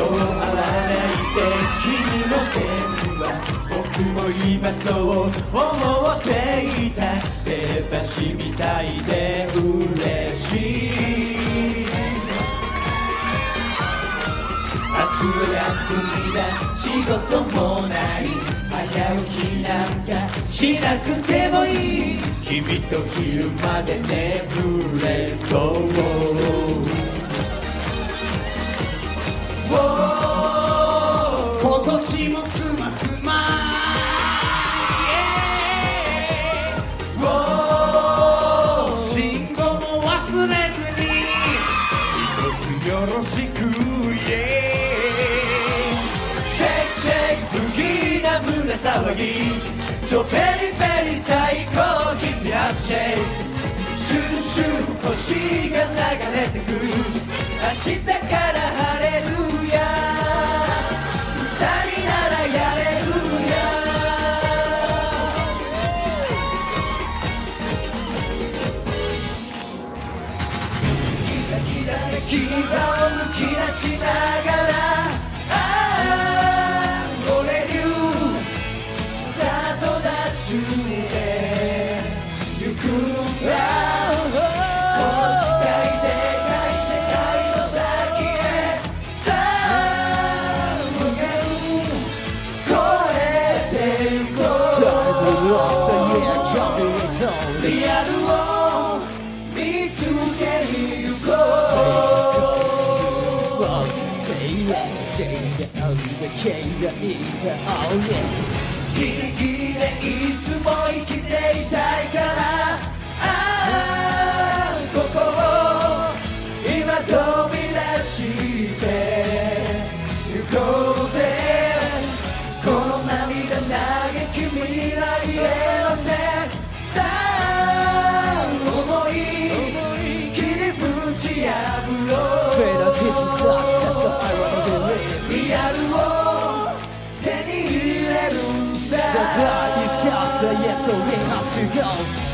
そうあらないで君の手は僕も今そう思っていた手橋みたいで嬉しい明日休みだ仕事もない早起きなんかしなくてもいい君と昼まで眠れそう。よろしくイエシェイクシェイク不気な胸騒ぎ。ちょペリペリ最高ヒップアップシェイ。クシュルシュル星が流れてく。明日キラキラをむき出しながらああ俺流スタートダッシュで行くんだこの近いでかい世界の先へさあ向かう越えてゆこうリアルうギリギリでいつも生きていたいからああここを今飛び出して行こうぜ。この涙嘆き未来へ。和你跳着夜走，越到最后。